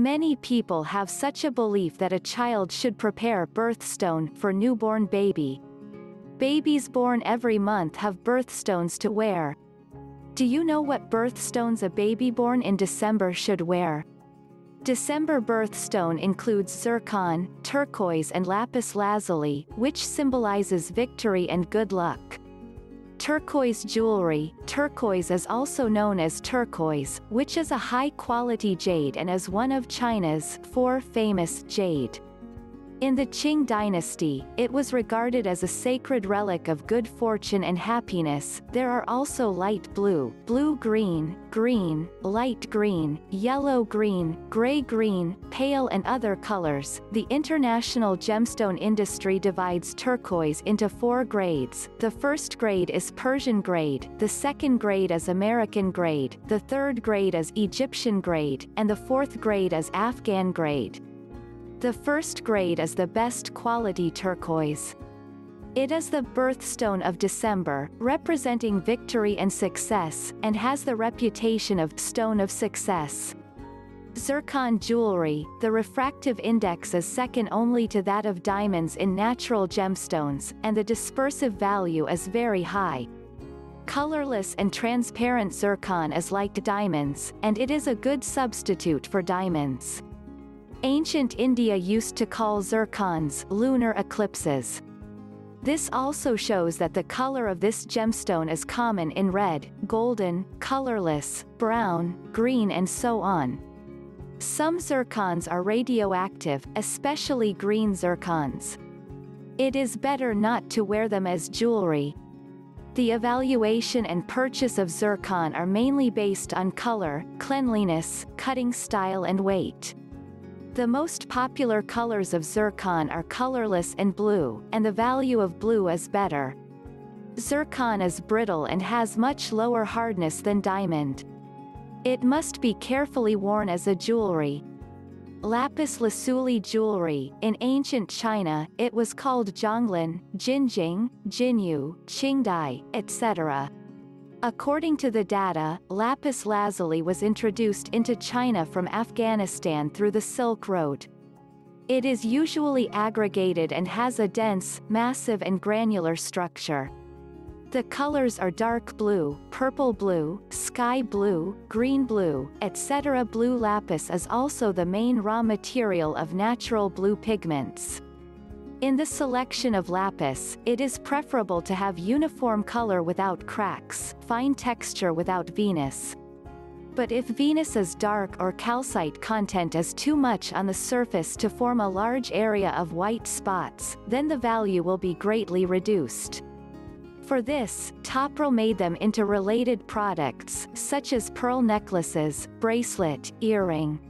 Many people have such a belief that a child should prepare birthstone for newborn baby. Babies born every month have birthstones to wear. Do you know what birthstones a baby born in December should wear? December birthstone includes zircon, turquoise and lapis lazuli, which symbolizes victory and good luck. Turquoise jewelry Turquoise is also known as turquoise, which is a high-quality jade and is one of China's four famous jade. In the Qing dynasty, it was regarded as a sacred relic of good fortune and happiness. There are also light blue, blue-green, green, light green, yellow-green, gray-green, pale and other colors. The international gemstone industry divides turquoise into four grades. The first grade is Persian grade, the second grade is American grade, the third grade is Egyptian grade, and the fourth grade is Afghan grade. The first grade is the best quality turquoise. It is the birthstone of December, representing victory and success, and has the reputation of stone of success. Zircon jewelry, the refractive index is second only to that of diamonds in natural gemstones, and the dispersive value is very high. Colorless and transparent zircon is like diamonds, and it is a good substitute for diamonds. Ancient India used to call zircons lunar eclipses. This also shows that the color of this gemstone is common in red, golden, colorless, brown, green and so on. Some zircons are radioactive, especially green zircons. It is better not to wear them as jewelry. The evaluation and purchase of zircon are mainly based on color, cleanliness, cutting style and weight. The most popular colors of zircon are colorless and blue, and the value of blue is better. Zircon is brittle and has much lower hardness than diamond. It must be carefully worn as a jewelry. Lapis lazuli jewelry, in ancient China, it was called Zhonglin, Jinjing, Jinyu, Qingdai, etc. According to the data, lapis lazuli was introduced into China from Afghanistan through the Silk Road. It is usually aggregated and has a dense, massive and granular structure. The colors are dark blue, purple blue, sky blue, green blue, etc. Blue lapis is also the main raw material of natural blue pigments. In the selection of lapis, it is preferable to have uniform color without cracks, fine texture without Venus. But if Venus is dark or calcite content is too much on the surface to form a large area of white spots, then the value will be greatly reduced. For this, Toboer made them into related products, such as pearl necklaces, bracelet, earring,